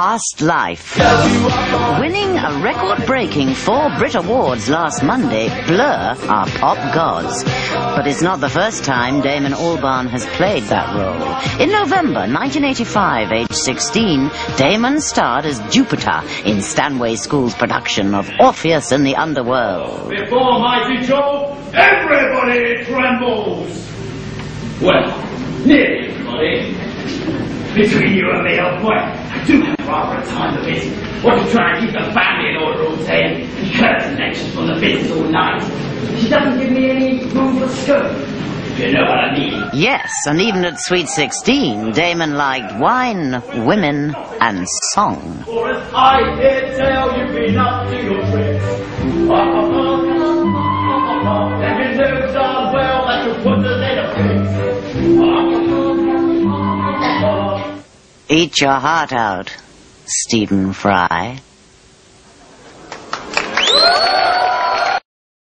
Past Life. Winning a record-breaking four Brit Awards last Monday, Blur are pop gods. But it's not the first time Damon Albarn has played that role. In November 1985, age 16, Damon starred as Jupiter in Stanway School's production of Orpheus and the Underworld. Before mighty Jove, everybody trembles. Well, nearly everybody. Between you and me, old boy, I do have rather a time of it. Want to try and keep the family in order all day and curtain lectures from the business all night. She doesn't give me any room for scope. You know what I mean. Yes, and even at Sweet 16, Damon liked wine, women, and song. For as I hear tell, you've been up to your tricks. Eat your heart out, Stephen Fry.